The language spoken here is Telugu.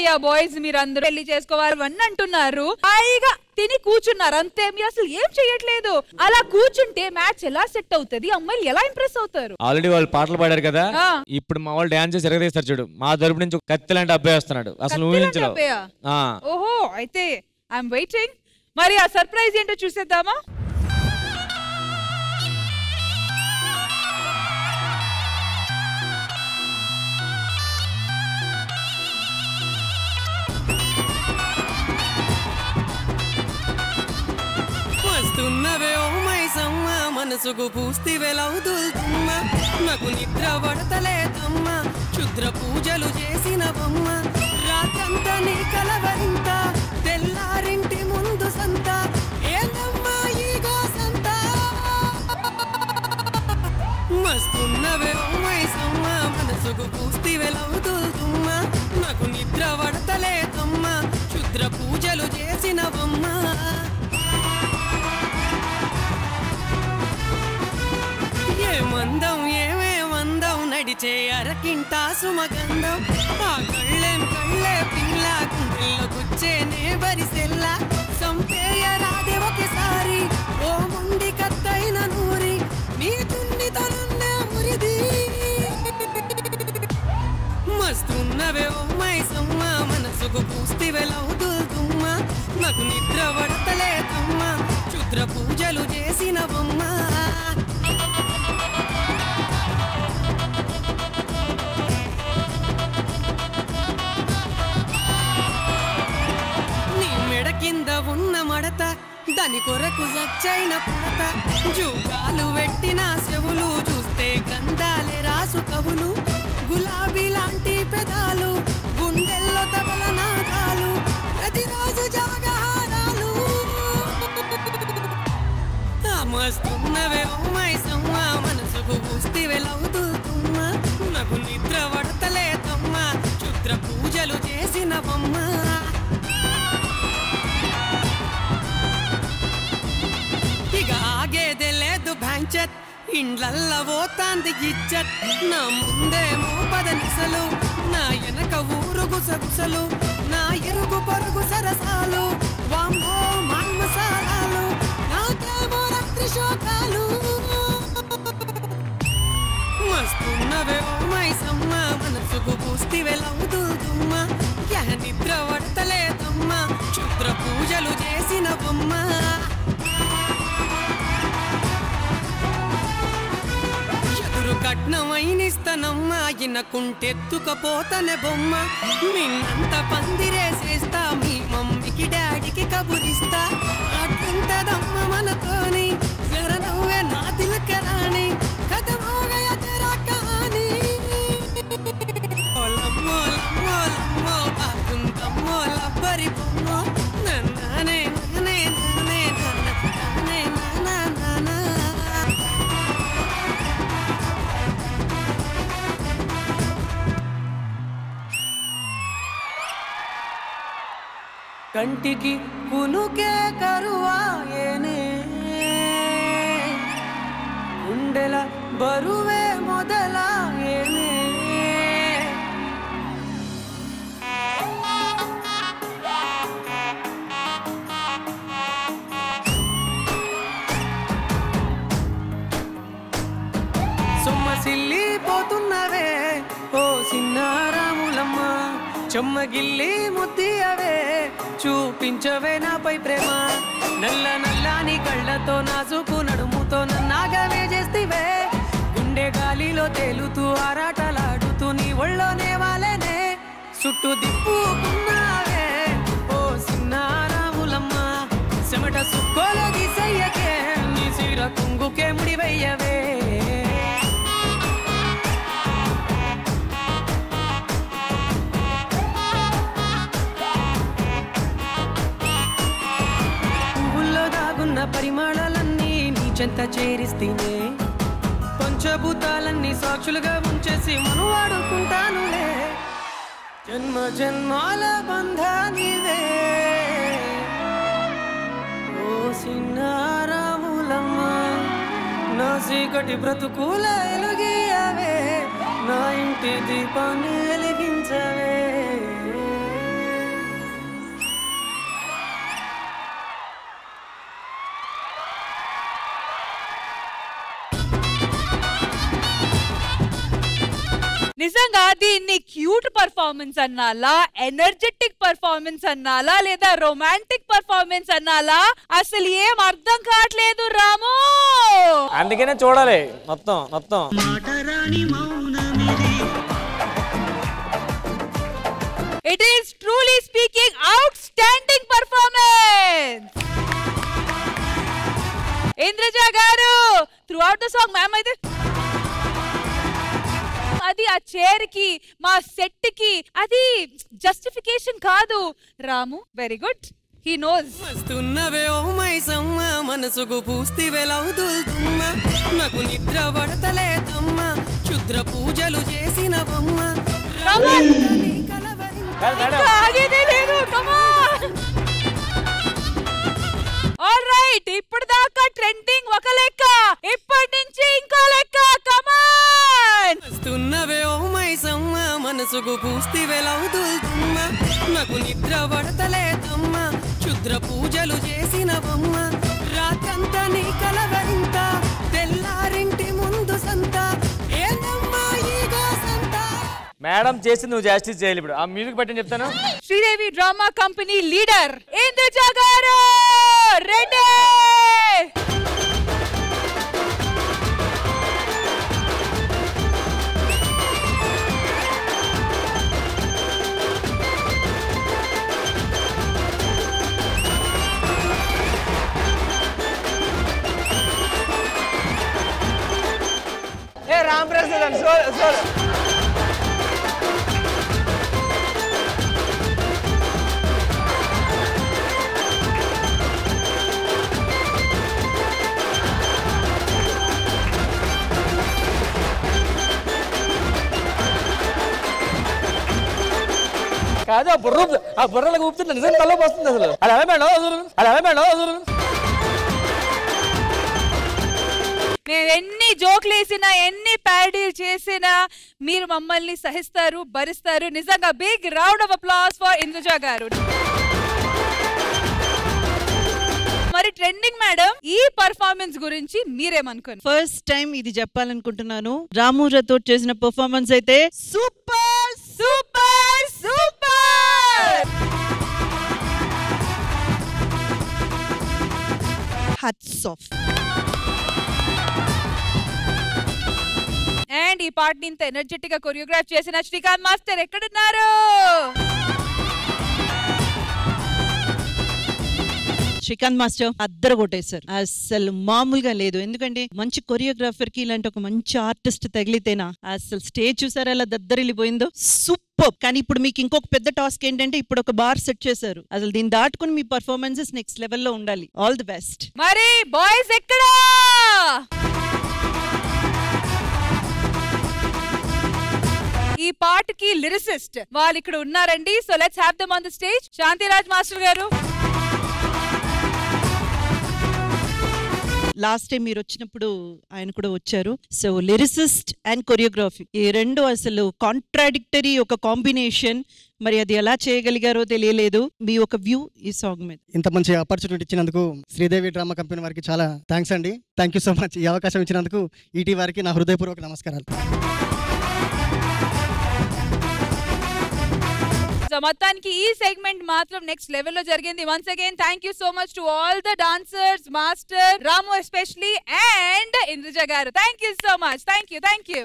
ఏంటయ్యా బాయ్స్ మీరు అందరూ పెళ్ళి చేసుకోవాలి అని అంటున్నారు. హాయిగా తిని కూర్చున్నారు. అంతే మీరు అసలు ఏం చెయ్యట్లేదు అలా కూర్చుంటే మ్యాచ్ ఎలా సెట్ అవుతది? అమ్మాయిలు ఎలా ఇంప్రెస్ అవుతారు? ఆల్రెడీ వాళ్ళు పాటలు పాడారు కదా. ఇప్పుడు మా వాళ్ళు డాన్స్ చేసి ఎరగదీస్తారు చూడు. మా తరపు నుంచి కత్తి లాంటి అబ్బాయి వస్తున్నాడు. అసలు ఊహించలేవు. ఓహో అయితే ఐఎమ్ వెయిటింగ్ మరి ఆ సర్ప్రైజ్ ఏంటో చూసేద్దామా? మనసుకు పూస్తి వెలవుతుల్తుమ్మ నాకు నిద్ర పడతలేదమ్మ. క్షుద్ర పూజలు చేసిన బొమ్మ. రాత్రంతా నీ కలవరింత. తెల్లారింటి ముందు సంత. ఏందమ్మా ఈ గోసంత మస్తున్నవే ఓ మనసుకు పూస్తి వెలవుతుల్తుమ్మ నాకు నిద్ర మందం అరకింట సుమగంధం. ఆ కళ్ళేం కళ్ళే పిల్ల గుండెల్లో గుచ్చేనే బరిసెల్ల సంపేయ రాదే ఒకసారి ఓ ముండి కత్తైన నూరి. మీ తుండి తనున్నే మురిది. మస్తున్నవే ఒమ్మాయి సమ్మ మనసుకు పూస్తి తుమ్మ. నాకు నిద్ర పడతలేదమ్మ క్షుద్ర పూజలు చేసిన దాని కొరకు సచ్చైన పుడత. జూకాలు పెట్టిన చెవులు చూస్తే గ్రంథాలే రాసు కవులు. గులాబీ లాంటి పెదాలు గుండెల్లో తబల నాగాలు ప్రతిరోజు జాగహారాలు. మస్తున్నవే అమ్మాయి లేదు భ్యాంచత్ ఇండ్లల్ల పోతాంది ఇచ్చత్. నా ముందేమో పదనిసలు. నా వెనక ఊరు గుసగుసలు నా ఎరుగు పొరుగు సరసాలు. వామ్మో మాన్మసాలాలు నాకేమో రాత్రి శోకాలు మస్తున్నవే ఓ సమ్మ మనసుకు పూస్తి వెలవుతుమ్మ యహ నిద్ర పడతలేదమ్మ ఎదురు బొమ్మ. నిన్నంత పందిరేసేస్తా మీ మమ్మీకి డాడీకి కబురిస్తా. కంటికి పునుకే కరువాయనే. గుండెల బరువే మొదలాయనే. సొమ్మసిల్లిపోతున్నవే ఓ చెమ్మగిల్లి ముద్దియవే చూపించవే నాపై ప్రేమ. నల్ల నల్లాని కళ్ళతో నాజుకు నడుముతో నన్నాగవే చేస్తివే. గుండె గాలిలో తేలుతూ ఆరాటలాడుతూ నీ ఒళ్ళోనే వాలేనే చుట్టూ దిప్పుకున్నావే ఓ సిన్నారాములమ్మ. చెమట సుక్కోలో గీసయ్యకే నీ సీర కుంగుకే ముడివయ్యవే. పరిమాణాలన్నీ నీ చెంత చేరిస్తేనే పంచభూతాలన్నీ సాక్షులుగా ఉంచేసి మనం వాడుకుంటానులే జన్మ జన్మాల బంధానివే. ఓ సిన్నారాములమ్మ నా చీకటి బ్రతుకుల ఎలుగియవే నా ఇంటి దీపాన్ని వెలిగించవే. నిజంగా దీన్ని క్యూట్ పర్ఫార్మెన్స్ అన్నాలా? ఎనర్జెటిక్ పర్ఫార్మెన్స్ అన్నాలా? లేదా రొమాంటిక్ పర్ఫార్మెన్స్ అన్నాలా? అసలు ఏం అర్థం కావట్లేదు రాము! అందుకనే చూడాలి. మొత్తం మొత్తం. It is truly speaking outstanding performance Indraja గారు throughout the song ma'am అయితే ఆ చైర్కి మా సెట్కి అది జస్టిఫికేషన్ కాదు. Ramu very good he knows మస్తున్నవే ఓ మైసమ్మ మనసుకు పూస్తివే లవుదుల్తుమ్మ నాకు నిద్ర పడతలేదమ్మ క్షుద్ర పూజలు చేసిన బొమ్మ. మేడం చేసి నువ్వు జాస్టిస్ చేయాలి ఇప్పుడు. ఆ మ్యూజిక్ పెట్టని చెప్తాను? Sridevi drama company leader Indraja గారు! రెడీ! ఏ రామ్ ప్రసాద్ సోల్ సోల్. కాదు ఆ బుర్ర ఆ బుర్రలకు ఊపుతుంటే నిజంగా తలలోకి వస్తుంది అసలు. అది ఎలా మేడం? అసలు? అది ఎలా మేడం? అసలు? నేను ఎన్ని జోక్లు వేసినా ఎన్ని ప్యాడీలు చేసినా మీరు మమ్మల్ని సహిస్తారు భరిస్తారు. నిజంగా big round of applause for Indraja గారు. మరి ట్రెండింగ్ మేడం ఈ పర్ఫార్మెన్స్ గురించి మీరేమనుకోండి ఫస్ట్ టైం ఇది చెప్పాలనుకుంటున్నాను. రాము రథోడ్ చేసిన పర్ఫార్మెన్స్ అయితే super super super hats off and ఈ పాటని ఇంత ఎనర్జెటిక్గా కొరియోగ్రాఫ్ చేసిన శ్రీకాంత్ మాస్టర్ ఎక్కడున్నారు? శ్రీకాంత్ మాస్టర్ అద్దరు కొట్టేశారు. అసలు మామూలుగా లేదు. ఎందుకంటే మంచి కొరియోగ్రాఫర్కి ఇలాంటి ఒక మంచి ఆర్టిస్ట్ తగిలితేనా అసలు స్టేజ్ చూసారా ఎలా దద్దరిల్లిపోయిందో? సూపర్ కానీ ఇప్పుడు మీకు ఇంకొక పెద్ద టాస్క్ ఏంటంటే ఇప్పుడు ఒక బార్ సెట్ చేశారు. అసలు దీన్ని దాటుకుని మీ పర్ఫార్మెన్సెస్ నెక్స్ట్ లెవెల్లో ఉండాలి. ఆల్ ది బెస్ట్ మరి బాయ్స్ ఎక్కడా? ఈ పాటకి లిరిసిస్ట్ వాళ్ళు ఇక్కడ ఉన్నారండి. So let's have them on the stage Shantiraj master గారు. లాస్ట్ టైం మీరు వచ్చినప్పుడు ఆయన కూడా వచ్చారు. సో లిరిసిస్ట్ అండ్ కొరియోగ్రఫీ ఈ రెండు అసలు కాంట్రాడిక్టరీ ఒక కాంబినేషన్ మరి అది ఎలా చేయగలిగారో తెలియలేదు. మీ ఒక వ్యూ ఈ సాంగ్ మీద. ఇంత మంచి ఆపర్చునిటీ ఇచ్చినందుకు శ్రీదేవి డ్రామా కంపెనీ వారికి చాలా థ్యాంక్స్ అండి. థ్యాంక్ యూ సో మచ్ ఈ అవకాశం ఇచ్చినందుకు ఈటీ వారికి నా హృదయపూర్వక నమస్కారాలు. సో మొత్తానికి ఈ సెగ్మెంట్ మాత్రం నెక్స్ట్ లెవెల్లో జరిగింది. Once again thank you so much to all the dancers master Ramu especially and Indraja గారు. Thank you so much thank you thank you